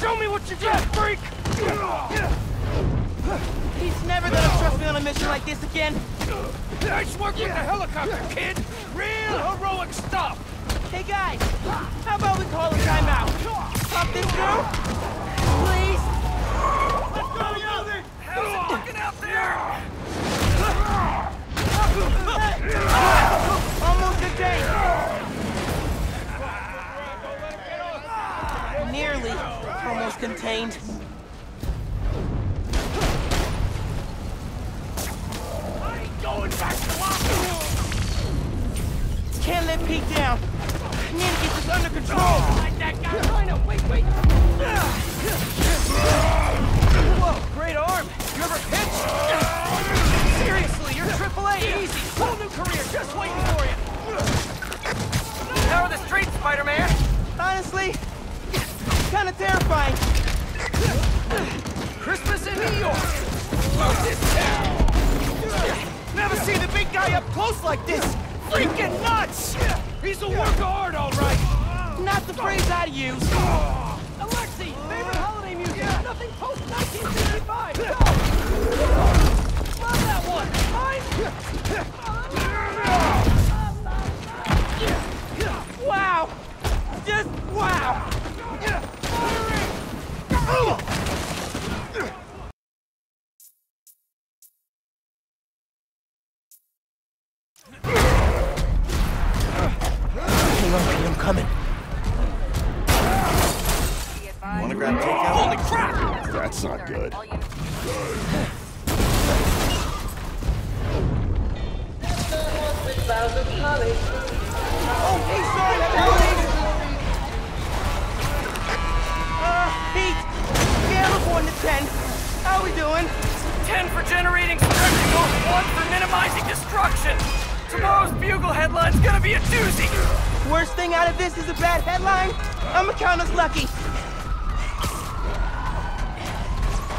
Show me what you got, freak! He's never gonna trust me on a mission like this again. Nice work with the helicopter, kid! Real heroic stuff! Hey guys, how about we call a timeout? Stop this girl? Please? He's a work art, all right! Not the phrase I'd use. Alexi, favorite holiday music? Nothing post-1965! Go! Love that one! Mine? Wow. Just wow. Hang 10 for generating spectacle, 1 for minimizing destruction! Tomorrow's Bugle headline's gonna be a doozy! Worst thing out of this is a bad headline? I'ma count us lucky.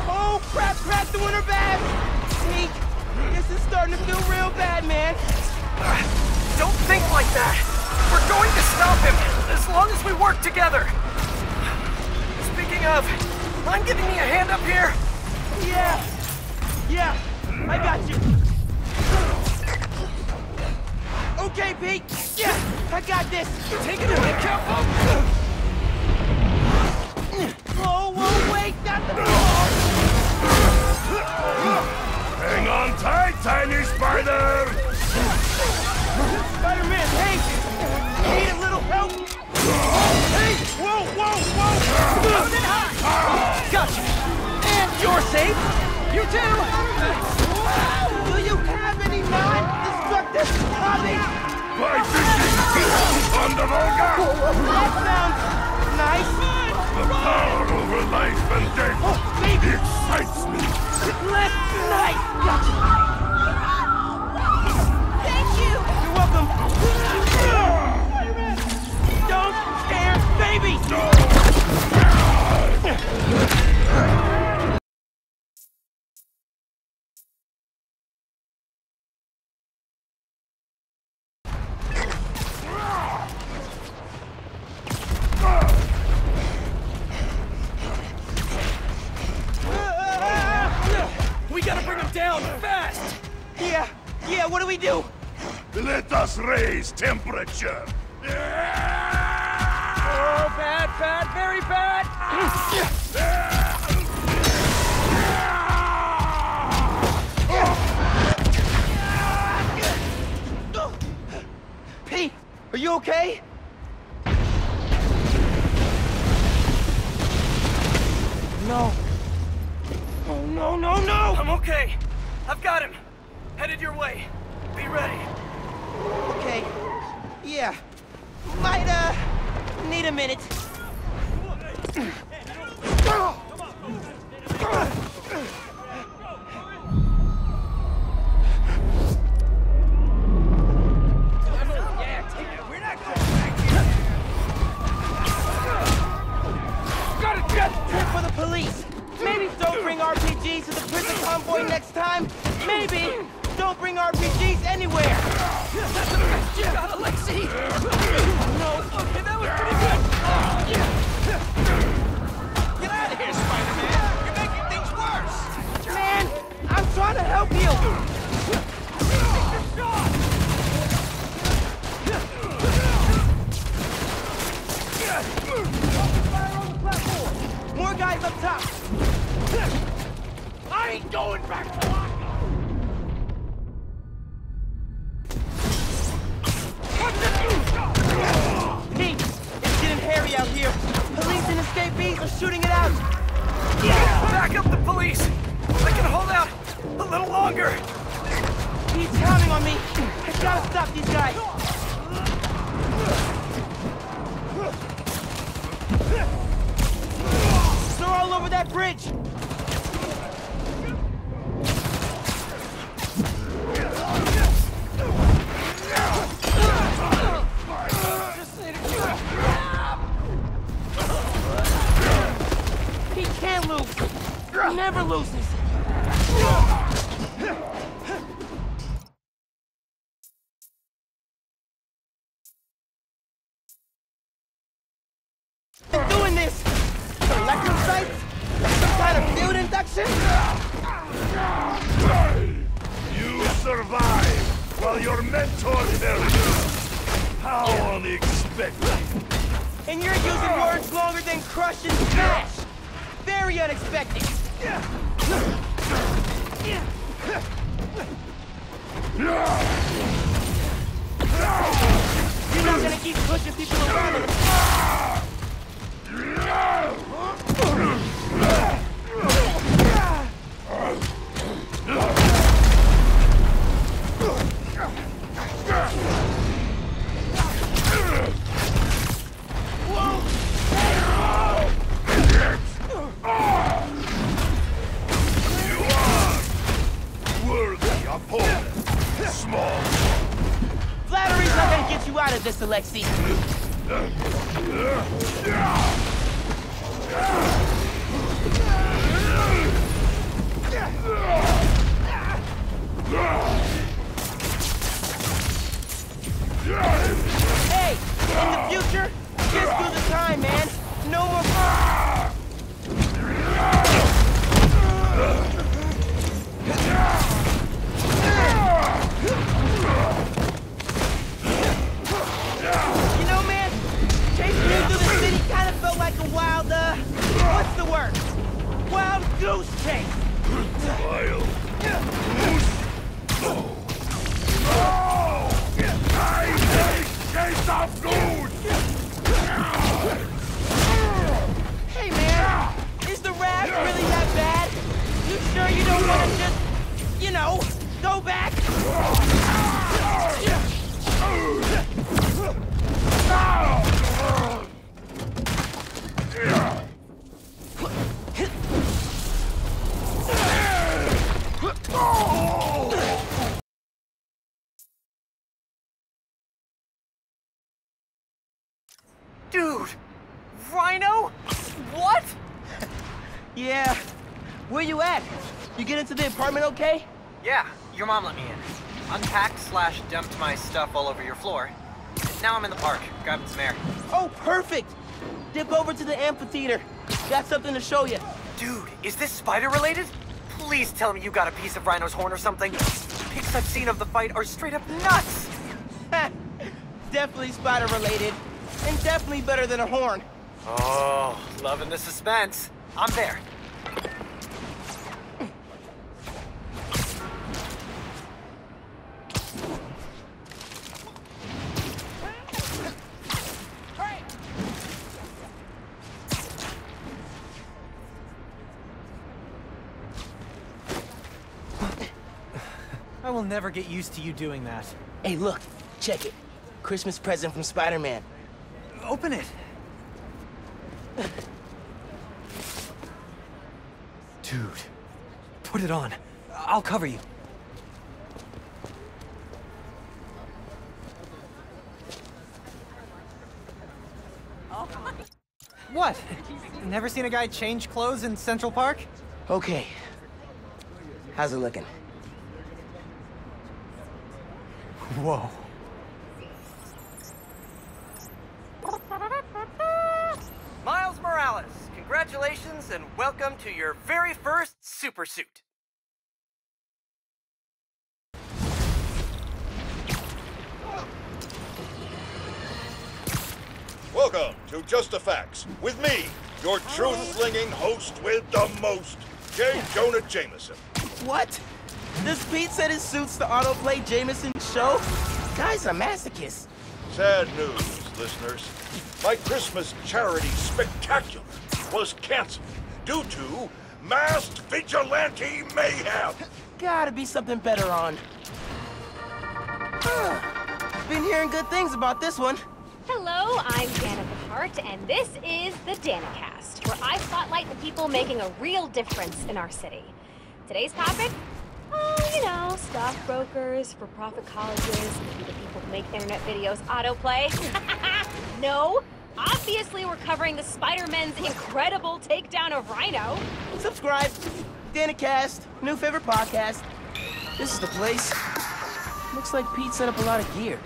Oh, crap, crap, the winter bad. Pete, this is starting to feel real bad, man. Don't think like that! We're going to stop him, as long as we work together! Speaking of, mind giving me a hand up here? Yeah, yeah, I got you. Okay, Pete, yeah, I got this. Take it away, careful! Oh, whoa, whoa, wait, not the ball. Hang on tight, tiny spider! Spider-Man, hey, need a little help? Hey, whoa, whoa, whoa. Coming in hot! Gotcha! And you're safe! Too! Do you have any non-destructive hobbies? Fly fishing! On the Volga! That sounds nice. The power over life and death! It excites me! Less nice. Thank you. You're welcome. Don't scare baby. Raise temperature! Oh, bad, bad, very bad! Pete, are you okay? No. Oh, no, no, no! I'm okay. I've got him. Headed your way. Be ready. Okay. Yeah. Might, uh, need a minute. I ain't going back to Lock. It's getting hairy out here. Police and escapees are shooting it out. Back up the police! I can hold out a little longer! He's counting on me. I gotta stop these guys. They're all over that bridge. Can't lose. He never loses. been doing this? Electrocytes? Some kind of field induction? You survive while your mentor perishes. How unexpected. And you're using words longer than crush and smash! Very unexpected! You're not gonna keep pushing people around you what's the word? Wild goose chase. Wild goose. Oh. I take chase of. Hey, man, is the raft really that bad? You sure you don't want to just, you know, go back? Dude! Rhino? What? Yeah. Where you at? You get into the apartment okay? Yeah, your mom let me in. Unpacked slash dumped my stuff all over your floor. Now I'm in the park, grabbing some air. Oh, perfect. Dip over to the amphitheater. Got something to show you. Dude, is this spider related? Please tell me you got a piece of Rhino's horn or something. Pics I've seen of the fight are straight up nuts! definitely spider related. And definitely better than a horn. Oh, loving the suspense. I'm there. Never get used to you doing that. Hey, look. Check it. Christmas present from Spider-Man. Open it. Dude, put it on. I'll cover you. What? Never seen a guy change clothes in Central Park? Okay. How's it looking? Whoa. Miles Morales, congratulations and welcome to your very first super suit. Welcome to Just the Facts with me, your truth-slinging host with the most, J. Jonah Jameson. What? Does Pete said it suits the autoplay Jameson show? Guy's a masochist. Sad news, listeners. My Christmas charity spectacular was canceled due to masked vigilante mayhem. Gotta be something better on. Been hearing good things about this one. Hello, I'm Danica Hart, and this is the Danicast, where I spotlight the people making a real difference in our city. Today's topic? Oh, you know, stockbrokers, for-profit colleges, maybe the people who make internet videos autoplay. no, obviously we're covering the Spider-Man's incredible takedown of Rhino. Subscribe. Danicast, new favorite podcast. This is the place. Looks like Pete set up a lot of gear.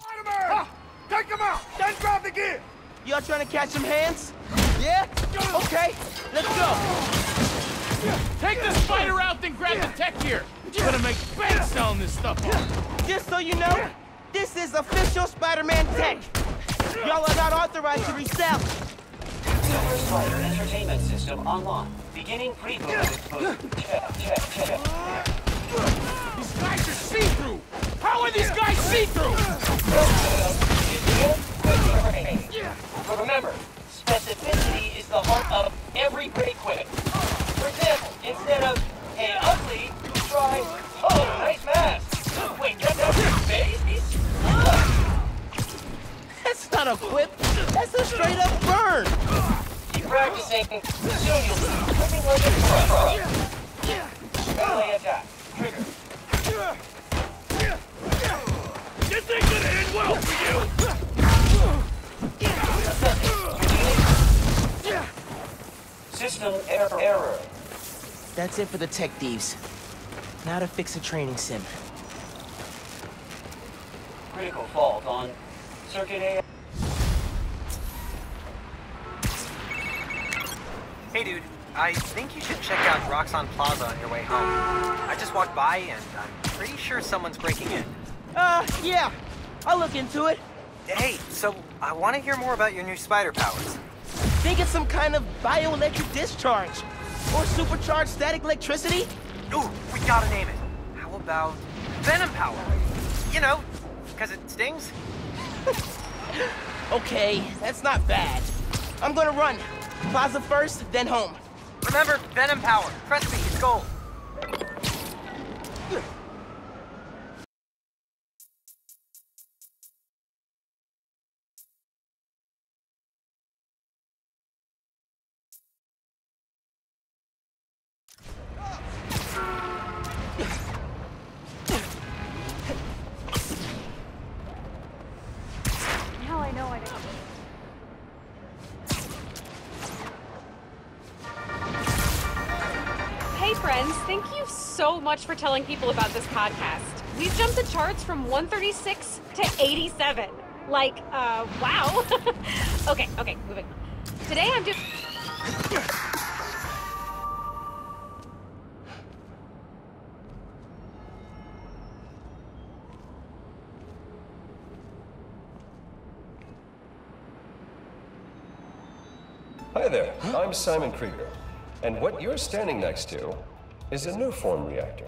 Spider-Man! Take him out! Then grab the gear! Y'all trying to catch some hands? Yeah? Okay, let's go. Take the spider out, then grab the tech gear. You're gonna make bank selling this stuff off. Just so you know, this is official Spider-Man tech. Y'all are not authorized to resell. Silver Spider Entertainment System online. Beginning pre-boot. Check, check, check. These guys are see-through. How are these guys see-through? But remember, specificity is the heart of every great quip. For example, instead of, hey, ugly, try, oh, nice mask. Wait, that, that's your face? That's not a whip. That's a straight up burn. Keep practicing, soon you'll be flipping like a pro. Melee attack. Trigger. This ain't gonna end well for you! System error. error. That's it for the tech thieves. Now to fix a training sim. Critical fault on circuit A. Hey, dude. I think you should check out Roxxon Plaza on your way home. I just walked by, and I'm pretty sure someone's breaking in. Uh, yeah. I'll look into it. Hey, so I want to hear more about your new spider powers. Think it's some kind of bioelectric discharge. Or supercharged static electricity. Ooh, we gotta name it. How about Venom Power? You know, because it stings. Okay, that's not bad. I'm gonna run. Plaza first, then home. Remember, Venom Power. Trust me, it's gold. So much for telling people about this podcast. We've jumped the charts from 136 to 87. Like, uh, wow. okay, okay, moving on. Today I'm doing. Hi there, I'm Simon Krieger, and what you're standing next to is a Nuform reactor.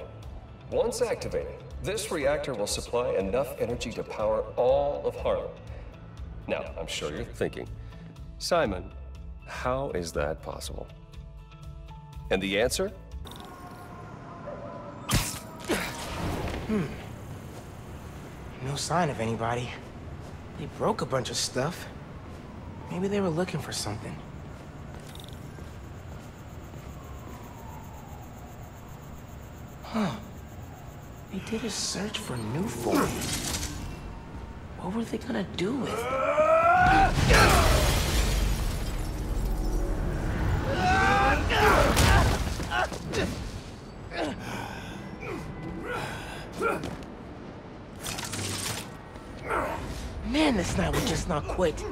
Once activated, this reactor will supply enough energy to power all of Harlem. Now, I'm sure you're thinking, Simon, how is that possible? And the answer? Hmm. No sign of anybody. They broke a bunch of stuff. Maybe they were looking for something. Huh. They did a search for Nuform. What were they gonna do with it? Man, this night would just not quit.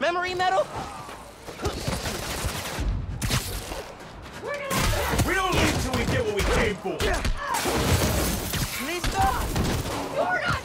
Memory metal? We don't leave till we get what we came for. Listo? You're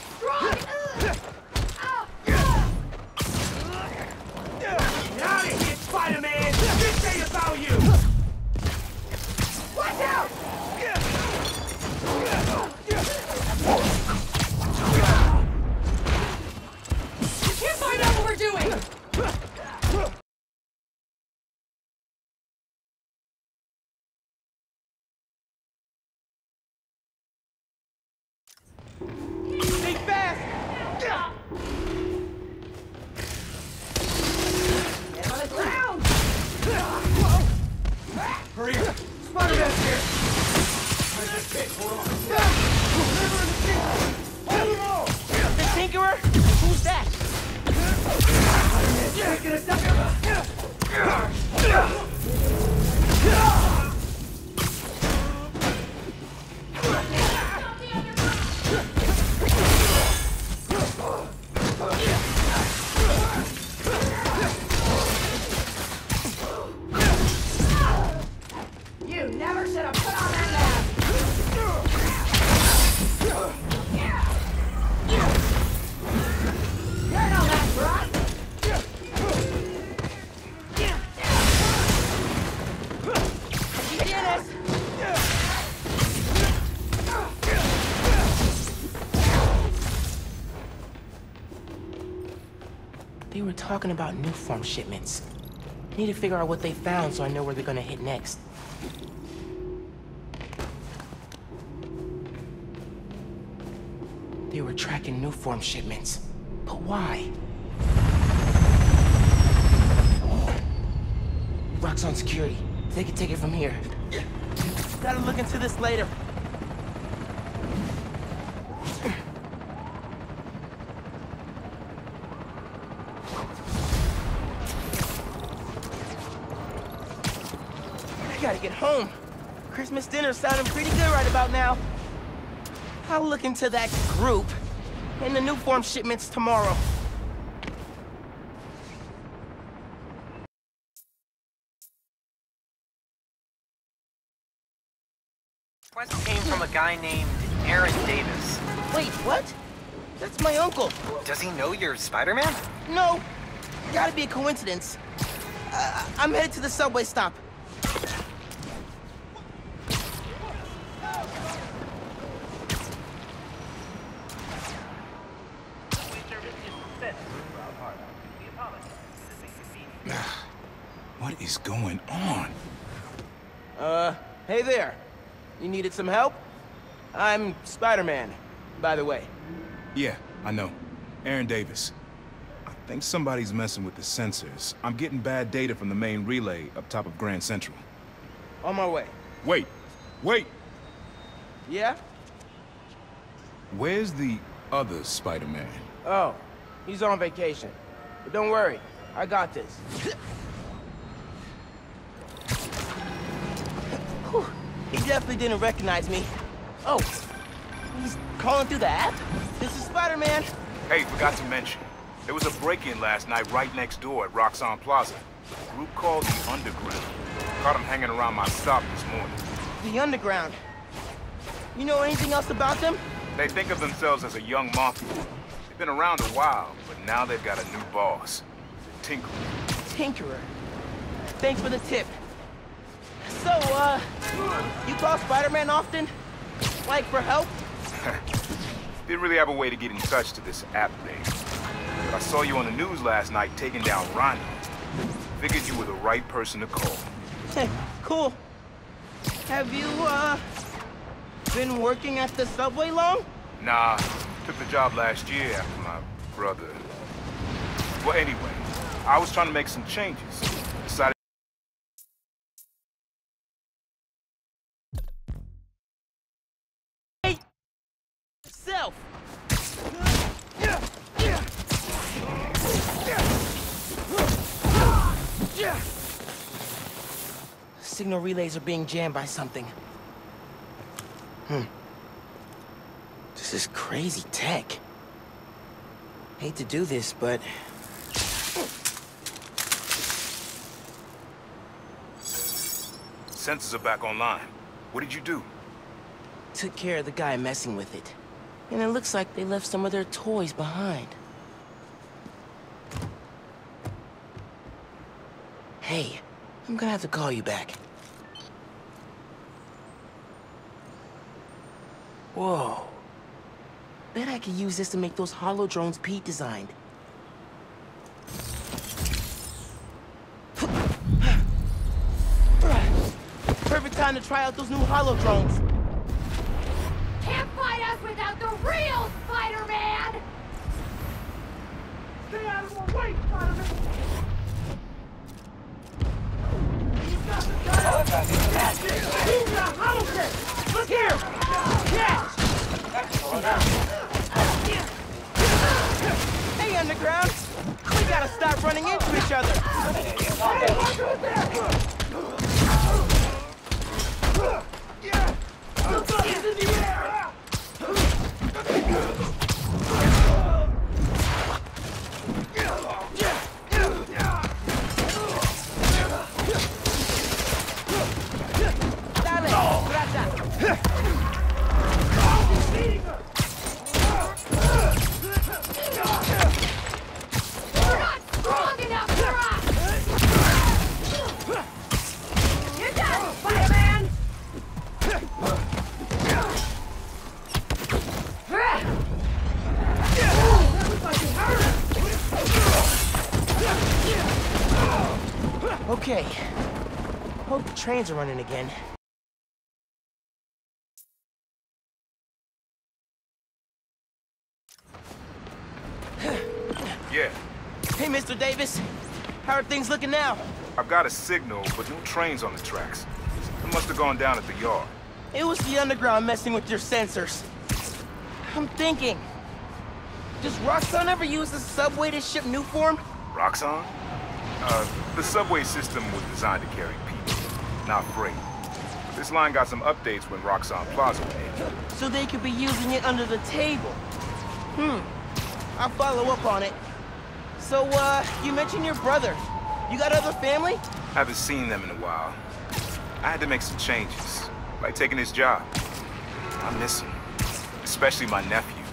Hurry up. Spider-Man's here. Hold them all. The Tinkerer? Who's that? Taking a second. They were talking about Nuform shipments. Need to figure out what they found so I know where they're gonna hit next. They were tracking Nuform shipments. But why? Roxxon security. They can take it from here. Gotta look into this later. I gotta get home. Christmas dinner's sounding pretty good right about now. I'll look into that group and the Nuform shipments tomorrow. Quest came from a guy named Aaron Davis. Wait, what? That's my uncle. Does he know you're Spider-Man? No, gotta be a coincidence. Uh, I'm headed to the subway stop. What is going on? Uh, hey there. You needed some help? I'm Spider-Man, by the way. Yeah, I know. Aaron Davis. I think somebody's messing with the sensors. I'm getting bad data from the main relay up top of Grand Central. On my way. Wait! Wait! Yeah? Where's the other Spider-Man? Oh, he's on vacation. But don't worry, I got this. He definitely didn't recognize me. Oh, he's calling through the app? This is Spider-Man. Hey, forgot to mention. There was a break-in last night right next door at Roxxon Plaza. A group called the Underground. Caught him hanging around my stop this morning. The Underground. You know anything else about them? They think of themselves as a young mafia. They've been around a while, but now they've got a new boss. Tinkerer. Tinkerer. Thanks for the tip. So, uh, you call Spider-Man often? Like for help? Didn't really have a way to get in touch to this app thing. But I saw you on the news last night taking down Ronnie. Figured you were the right person to call. Hey, cool. Have you, uh, been working at the subway long? Nah, Took the job last year after my brother. Well, anyway, I was trying to make some changes. Signal relays are being jammed by something. Hmm. This is crazy tech. Hate to do this, but... sensors are back online. What did you do? Took care of the guy messing with it. And it looks like they left some of their toys behind. Hey, I'm gonna have to call you back. Whoa. Bet I could use this to make those holo drones Pete designed. Perfect time to try out those new holo drones. Can't fight us without the real Spider-Man! Stay out of my way, Spider-Man! He's got the gun! That's it! He's got hollow Look here! Catch! Hey, Underground! We gotta stop running into each other! There! The is in the air! Trains are running again. Yeah, Hey, Mr. Davis. How are things looking now? I've got a signal, but no trains on the tracks. It must have gone down at the yard. It was the underground messing with your sensors. I'm thinking. Does Roxxon ever use the subway to ship Nuform? Roxxon? Uh, the subway system was designed to carry people, not freight. But this line got some updates when Roxxon Plaza went in. So they could be using it under the table. Hmm. I'll follow up on it. So, uh, you mentioned your brother. You got other family? I Haven't seen them in a while. I had to make some changes, like taking his job. I miss him, especially my nephew.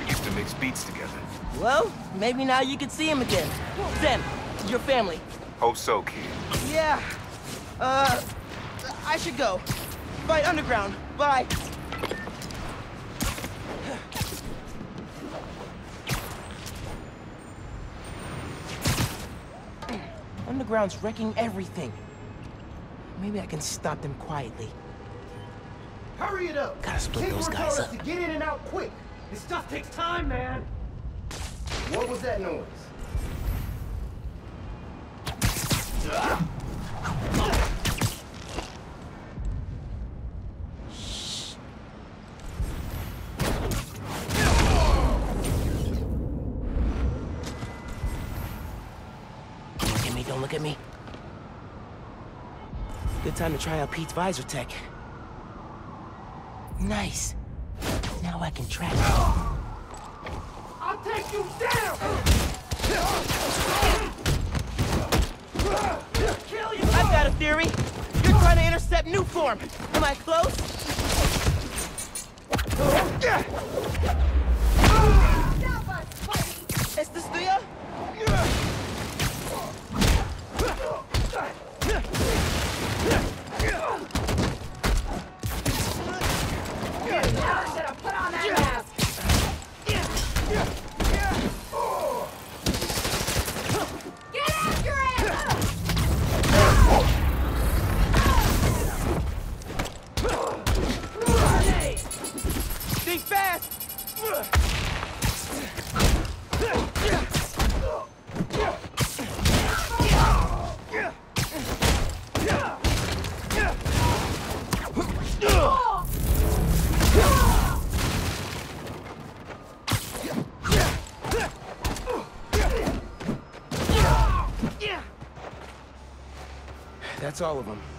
We used to mix beats together. Well, maybe now you can see him again. Zen, your family. Hope so, kid. Yeah. Uh, I should go. Fight underground. Bye. Underground's wrecking everything. Maybe I can stop them quietly. Hurry it up! Gotta split those guys up. to get in and out quick. This stuff takes time, man. What was that noise? Time to try out Pete's visor tech. Nice. Now I can track him. I'll take you down! Kill you! I've got a theory. You're trying to intercept Nuform. Am I close? That's all of them.